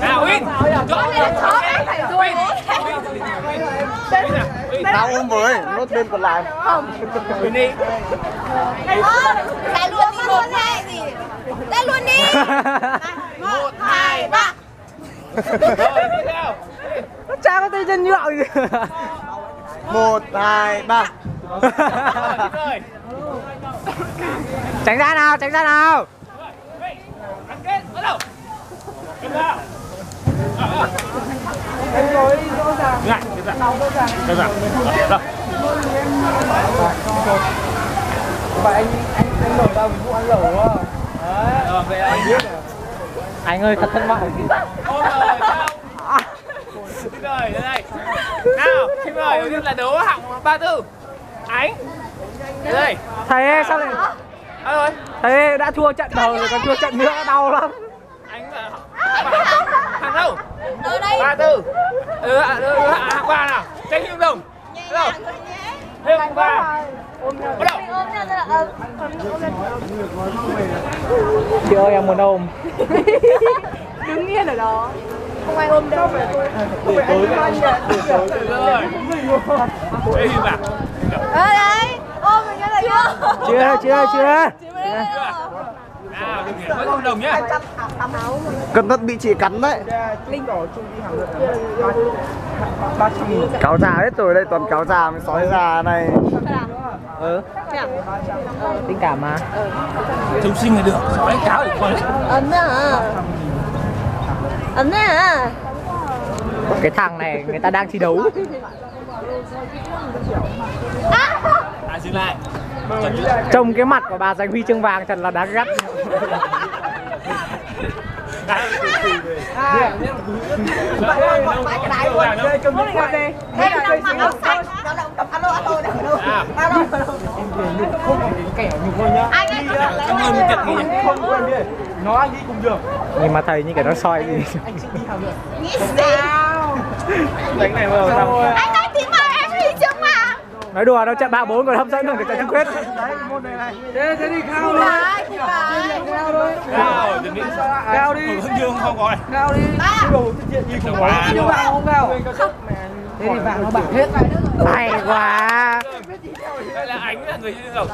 nào win Tao ôm với, nốt bên còn lại. win đi Ra luôn đi một hai gì Ra luôn đi Một hai ba nó Cha có tay chân nhựa gì Một, hai, ba. Tránh ra nào, tránh ra nào gắn kết bắt đầu kết vào Ngại, kết vào. Kết vào. Rồi. Rồi, về anh. Anh ơi thật vọng Ôm rồi, sao? Xin mời, đến đây. Nào, xin mời, đầu tiên là đấu hạng ba tư. Ánh. Đến đây. Thầy ơi sao lại À rồi. Thầy ơi, đã thua trận đầu rồi còn thua trận nữa đau lắm Ánh là hàng đâu? Từ đây Ba tư. Ừ, à, ừ, à, hạng ba nào. Tranh hữu đồng. Bắt đầu. Thêm ba. Bắt đầu. Ôm nhau là ôm Chị ơi em muốn ôm Đứng yên ở đó Không ai ôm đâu Rồi. Đây hình bạc. Ờ đấy Ôm mình cái này chưa Chưa, chưa, chưa Không đồng nhá. Cẩn thận bị chị cắn đấy. Cáo già hết rồi đây, toàn cáo già mới sói già này. Ừ Tình cảm mà Chúng sinh là được. Sói cáo được con. Ấn à Ấn à Cái thằng này người ta đang thi đấu À, dừng lại. Trông cái mặt của bà giành huy chương vàng thật là đáng gắt Anh. Nhưng mà thầy như cái nó soi gì Nghĩ sao Đánh này vào xong Anh ơi tí mời em huy chương vàng Nói đùa đâu trận 3-4 còn hấp dẫn hơn cái trận chung kết Phải Phải Cao, đừng nghĩ. Cao đi Hưng Dương không có này. Cao đi Ba Quá. không cao Thế thì vàng nó bạc hết Hay quá Đây là ánh là người như đồng.